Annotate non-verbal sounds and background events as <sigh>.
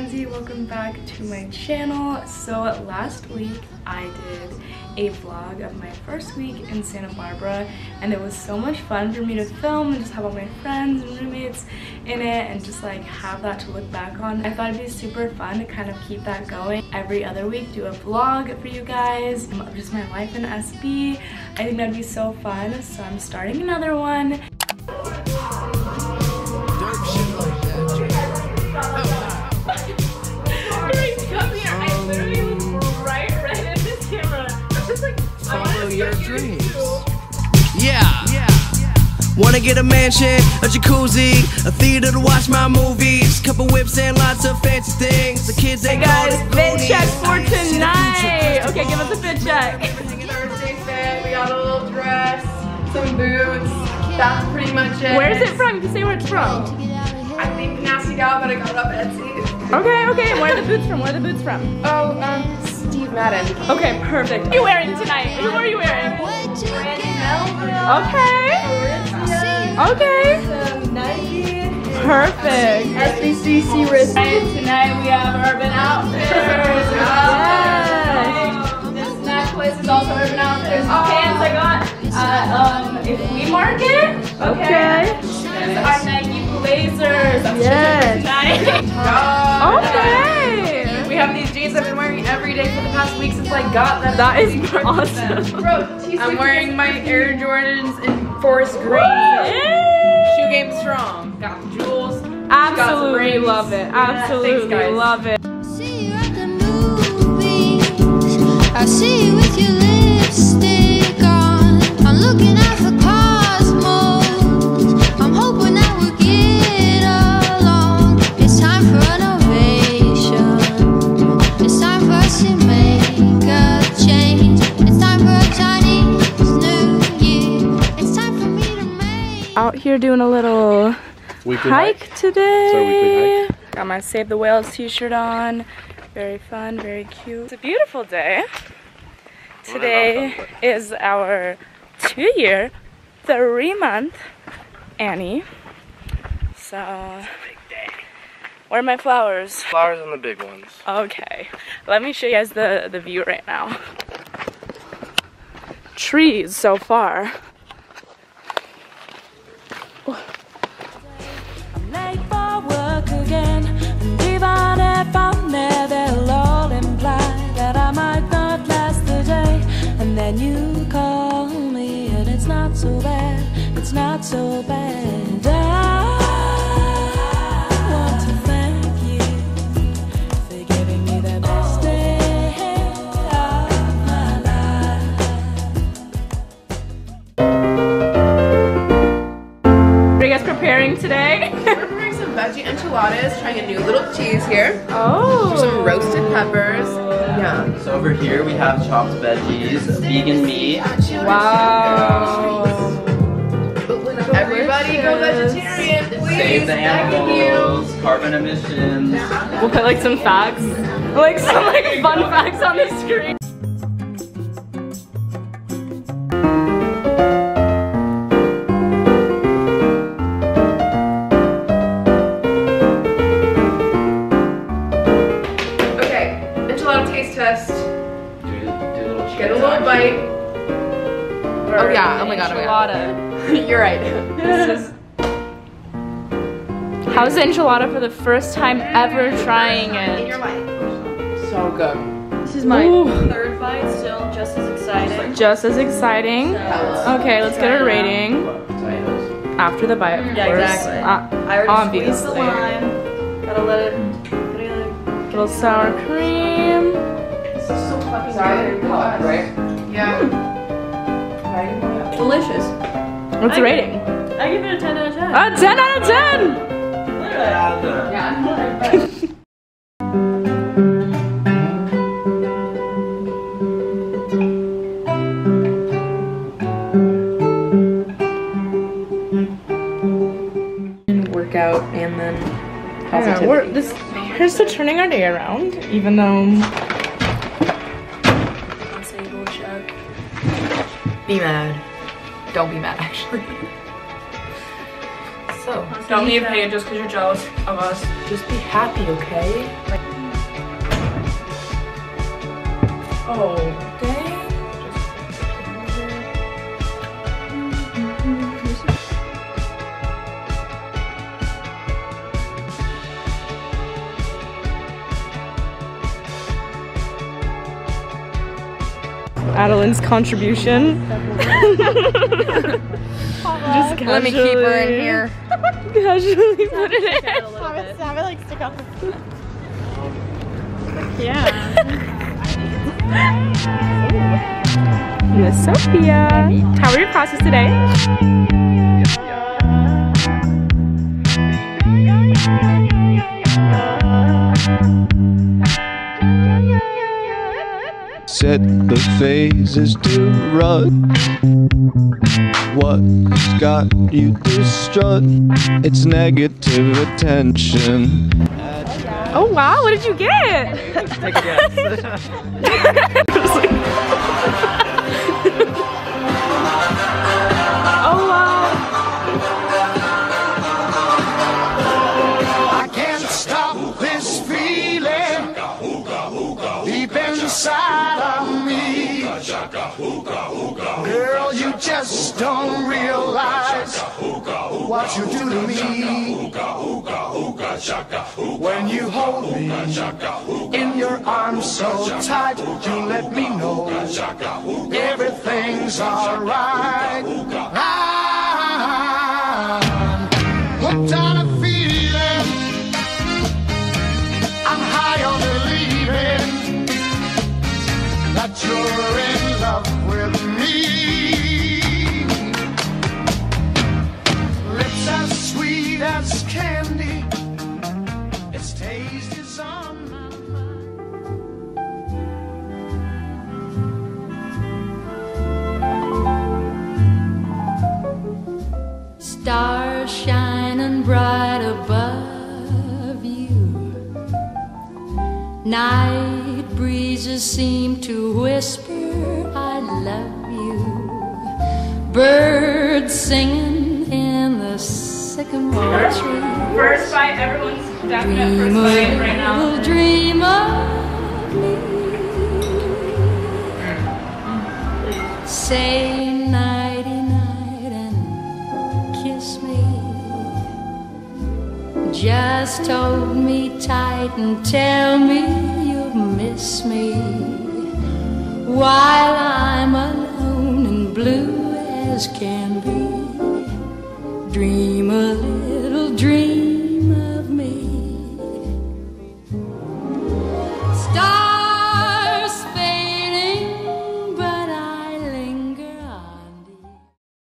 Mackenzie. Welcome back to my channel. So last week I did a vlog of my first week in Santa Barbara and it was so much fun for me to film and just have all my friends and roommates in it and just like have that to look back on. I thought it'd be super fun to kind of keep that going. Every other week do a vlog for you guys of just my life in SB. I think that'd be so fun so I'm starting another one. Wanna get a mansion, a jacuzzi, a theater to watch my movies, couple whips and lots of fancy things. The kids hey guys, fit check for tonight. Okay, give us a fit check. Thursday fit. We got a little dress, some boots. That's pretty much it. Where is it from? You can say where it's from. I think Nasty Gal, but I got it off Etsy. Okay, okay. Where are the boots from? Where are the boots from? Oh, um, Steve Madden. Okay, perfect. What are you wearing tonight? Who are you wearing? Okay. Okay. Perfect. SBCC wrist. Tonight we have Urban Outfitters. <laughs> Yes. This necklace is also Urban Outfitters. Pants I got at um, a flea market. Okay. These are Nike Blazers. I'm Yes. tonight. <laughs> okay. We have these jeans I've been wearing every day for the past week since I got them. That is <laughs> awesome. Bro, I'm wearing my Air Jordans in forest green. Yay! Shoe game strong. Got the jewels. Absolutely love it. Yeah, Absolutely thanks, love it. See you at the movies. I see you with your lipstick little Weekly hike today. So weekly hike. Got my Save the Whales t-shirt on. Very fun, very cute. It's a beautiful day. Today is our two-year, three-month Annie. So, where are my flowers? Flowers on the big ones. Okay, let me show you guys the, the view right now. Trees so far. So bad. It's not so bad. I want to thank you for giving me the best day of my life. Are you guys preparing today? <laughs> We're preparing some veggie enchiladas, trying a new little cheese here. oh. Some roasted peppers. Yeah. So over here we have chopped veggies, vegan meat. Wow. Everybody go vegetarian, please. Save the animals, carbon emissions. We'll put like some facts, like some like fun facts on the screen. Okay, enchilada taste test. Do, do a little Get a little bite. Oh yeah, oh my god, oh my god. <laughs> You're right. This is. How's the enchilada for the first time ever trying In your it? life. So good. This is my Ooh. third bite, still just as exciting. Just as exciting. Okay, let's get a rating after the bite, of Yeah, course. exactly. Uh, I already squeezed the lime. Gotta let it. Gotta little sour cream. This is so fucking source. Source, right? Yeah. let. Delicious. What's the I- rating? I give it a 10 out of 10. A 10 out of 10! Workout and then Yeah, we're, this, here's to turning our day around, even though Be mad. Don't be mad, actually. <laughs> So, Don't need pain just because you're jealous of us. just be happy, okay? Oh, dang. Adeline's contribution. <laughs> Just Let me keep her in here. <laughs> Casually put it in. Have it like stick up. <laughs> Yeah. <laughs> Miss Sophia. How were your classes today? Set the phases to run. What's got you distraught? It's negative attention. Oh wow, what did you get? <laughs> Take a guess. <laughs> me. Girl, you just don't realize what you do to me. When you hold me in your arms so tight, you let me know everything's alright. Stars shining bright above you. Night breezes seem to whisper, love you. Birds singing in the sycamore tree. First fight, everyone's definite first Dream a fight right now. dream of me. Say nighty night and kiss me. Just hold me tight and tell me you'll miss me while I'm alone and blue as can be. Dream a little dream